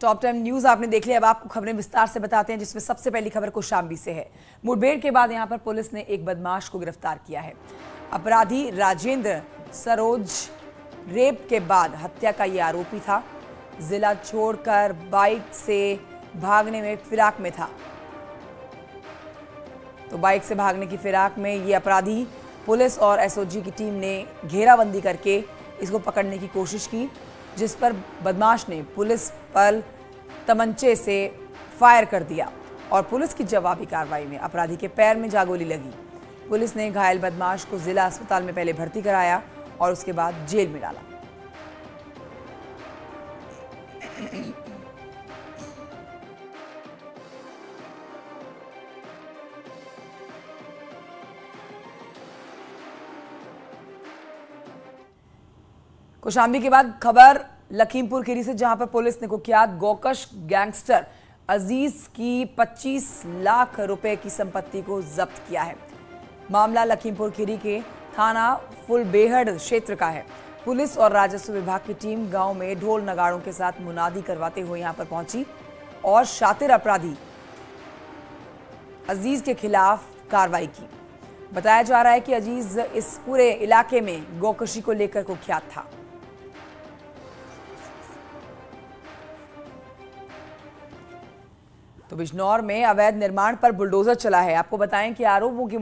Top ten news आपने देख लिया, अब आपको खबरें विस्तार से बताते हैं, जिसमें सबसे पहली खबर कौशाम्बी से है। मुठभेड़ के बाद यहाँ पर पुलिस ने एक बदमाश को गिरफ़्तार किया है। अपराधी राजेंद्र सरोज रेप के बाद हत्या का ये आरोपी था। जिला छोड़कर बाइक से भागने में फिराक में था। तो बाइक से भागने की फिराक में ये अपराधी पुलिस और एसओजी की टीम ने घेराबंदी करके इसको पकड़ने की कोशिश की। जिस पर बदमाश ने पुलिस पर तमंचे से फायर कर दिया और पुलिस की जवाबी कार्रवाई में अपराधी के पैर में जागोली लगी। पुलिस ने घायल बदमाश को जिला अस्पताल में पहले भर्ती कराया और उसके बाद जेल में डाला। कौशाम्बी के बाद खबर लखीमपुर खीरी से, जहाँ पर पुलिस ने कुख्यात गोकश गैंगस्टर अज़ीज़ की 25 लाख रुपए की संपत्ति को जब्त किया है। मामला लखीमपुर खीरी के थाना फुलबेहड़ क्षेत्र का है। पुलिस और राजस्व विभाग की टीम गाँव में ढोल नगाड़ों के साथ मुनादी करवाते हुए यहाँ पर पहुँची और शातिर अपराधी अज़ीज़ के खिलाफ कार्रवाई की। बताया जा रहा है कि अज़ीज़ इस पूरे इलाके में गोकशी को लेकर कुख्यात था। तो बिजनौर में अवैध निर्माण पर बुलडोजर चला है। आपको बताएँ कि आरोपों के